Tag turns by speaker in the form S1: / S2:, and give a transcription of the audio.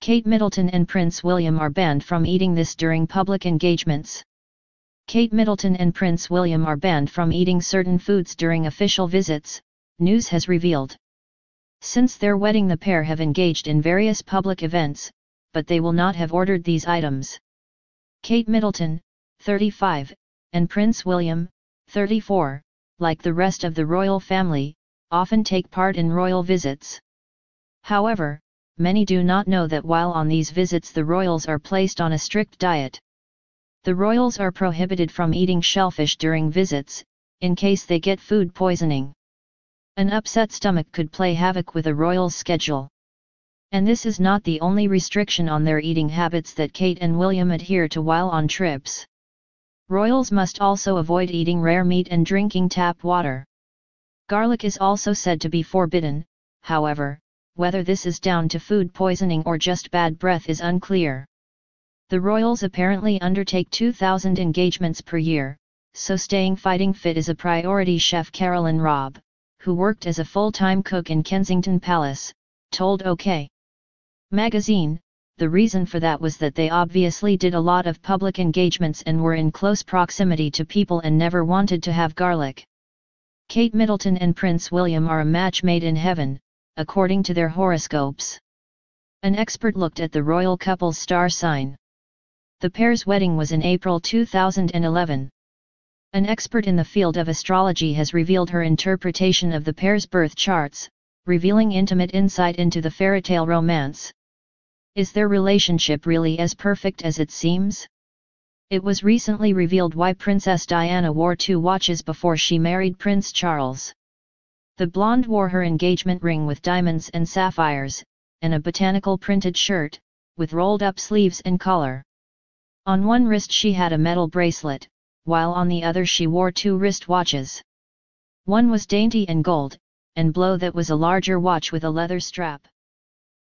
S1: Kate Middleton and Prince William are banned from eating this during public engagements. Kate Middleton and Prince William are banned from eating certain foods during official visits, news has revealed. Since their wedding the pair have engaged in various public events, but they will not have ordered these items. Kate Middleton, 35, and Prince William, 34, like the rest of the royal family, often take part in royal visits. However, many do not know that while on these visits the royals are placed on a strict diet. The royals are prohibited from eating shellfish during visits, in case they get food poisoning. An upset stomach could play havoc with a royal's schedule. And this is not the only restriction on their eating habits that Kate and William adhere to while on trips. Royals must also avoid eating rare meat and drinking tap water. Garlic is also said to be forbidden, however, whether this is down to food poisoning or just bad breath is unclear. The royals apparently undertake 2,000 engagements per year, so staying fighting fit is a priority chef Carolyn Robb, who worked as a full-time cook in Kensington Palace, told OK! Magazine, the reason for that was that they obviously did a lot of public engagements and were in close proximity to people and never wanted to have garlic. Kate Middleton and Prince William are a match made in heaven, according to their horoscopes. An expert looked at the royal couple's star sign. The pair's wedding was in April 2011. An expert in the field of astrology has revealed her interpretation of the pair's birth charts, revealing intimate insight into the fairytale romance. Is their relationship really as perfect as it seems? It was recently revealed why Princess Diana wore two watches before she married Prince Charles. The blonde wore her engagement ring with diamonds and sapphires, and a botanical printed shirt, with rolled-up sleeves and collar. On one wrist she had a metal bracelet, while on the other she wore two wrist watches. One was dainty and gold, and below that was a larger watch with a leather strap.